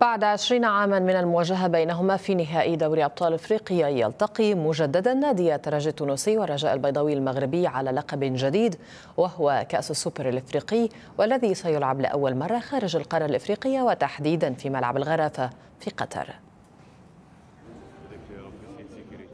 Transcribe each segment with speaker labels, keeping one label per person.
Speaker 1: بعد عشرين عاما من المواجهة بينهما في نهائي دوري أبطال إفريقيا يلتقي مجددا نادي الترجي التونسي والرجاء البيضاوي المغربي على لقب جديد وهو كأس السوبر الإفريقي والذي سيلعب لأول مرة خارج القارة الإفريقية وتحديدا في ملعب الغرافة في قطر.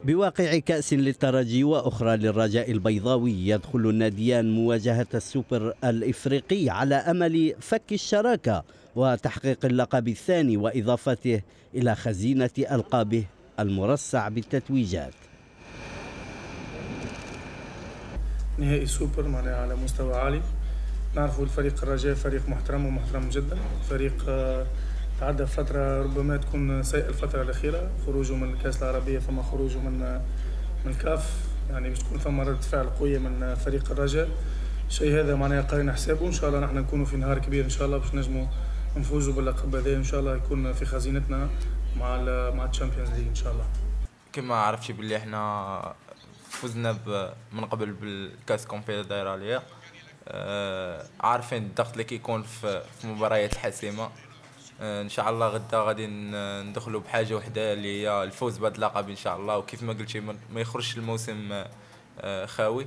Speaker 2: بواقع كأس للترجي وأخرى للرجاء البيضاوي يدخل الناديان مواجهة السوبر الإفريقي على أمل فك الشراكة وتحقيق اللقب الثاني وإضافته إلى خزينة ألقابه المرصع بالتتويجات.
Speaker 3: نهائي سوبر معناها على مستوى عالي. نعرفوا الفريق الرجاء فريق محترم ومحترم جدا. فريق آه، تعدى فترة ربما تكون سيئة الفترة الأخيرة خروجه من الكأس العربية ثم خروجه من من الكاف يعني باش تكون ثم ردة فعل قوية من فريق الرجاء. الشيء هذا معناها قارين حسابه إن شاء الله نحن نكونوا في نهار كبير إن شاء الله باش نجموا نفوزوا باللقب هذا. إن شاء الله يكون في خزينتنا مع ال مع ال Champions League إن شاء الله.
Speaker 4: كما عرفتي باللي إحنا فزنا من قبل بالكأس كونفدراليه آه عارفين الضغط اللي كيكون في مباريات آه إن شاء الله غدا غادي ندخلوا بحاجة وحدة اللي هي الفوز بهذا اللقب إن شاء الله. وكيف ما قلتي ما يخرجش الموسم آه خاوي.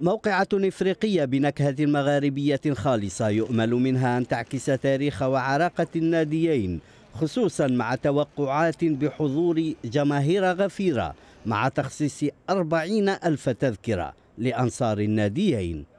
Speaker 2: موقعة إفريقية بنكهة مغاربية خالصة يؤمل منها أن تعكس تاريخ وعراقة الناديين خصوصا مع توقعات بحضور جماهير غفيرة مع تخصيص أربعين ألف تذكرة لأنصار الناديين.